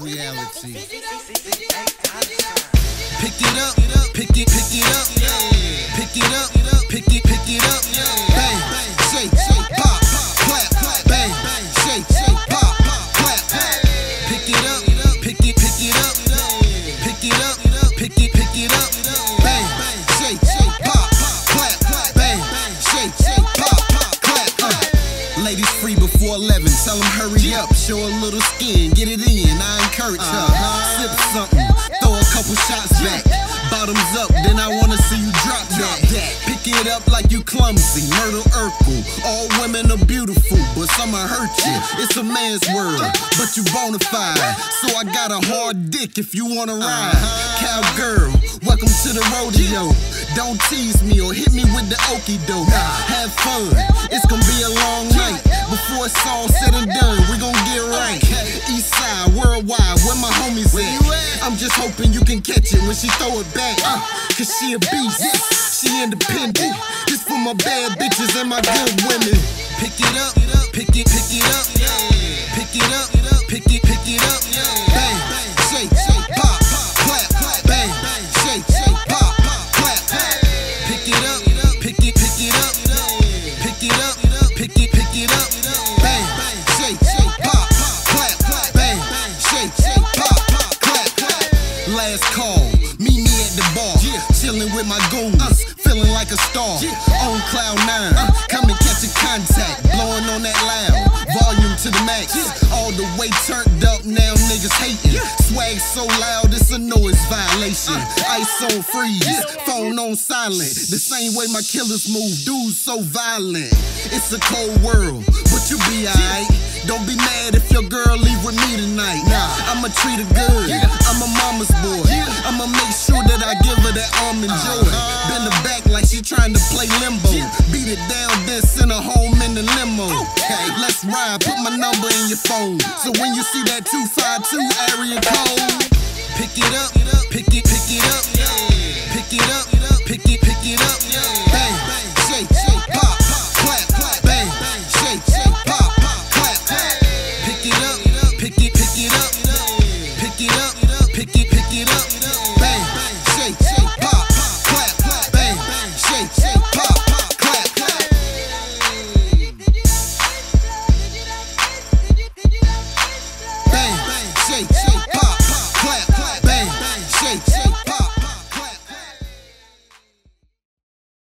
reality. Pick it up, pick it, 11, tell them hurry up, show a little skin, get it in, I encourage her. Uh-huh. Sip something, throw a couple shots back. Bottoms up, then I wanna see you drop that. Pick it up like you clumsy, murder Urkel. All women are beautiful, but some will hurt you. It's a man's world, but you bona fide. So I got a hard dick if you wanna ride. Uh-huh. Cowgirl, welcome to the rodeo. Don't tease me or hit me with the okey doke. Have fun, it's gonna be a long night. It's all said and done, we gon' get right. East side, worldwide, where my homies at? I'm just hoping you can catch it when she throw it back. Uh, Cause she a beast, she independent. This for my bad bitches and my good women. Pick it up, pick it, pick it up, pick it up, pick it, Last call, meet me at the bar, chilling with my goons, uh. feeling like a star. On cloud nine, uh. come and catch a contact, blowing on that loud, volume to the max. All the way turned up, now niggas hating. Swag so loud, it's a noise violation. Uh. Ice on freeze, phone on silent. The same way my killers move, dudes so violent. It's a cold world, but you be alright. Don't be mad if your girl leave with me tonight. Nah, I'ma treat her good. I'm a mama's boy. I'ma make sure that I give her that almond joy. Bend her back like she trying to play limbo. Beat it down, then send her home in the limo. Okay, let's ride. Put my number in your phone. So when you see that 252 area code, pick it up,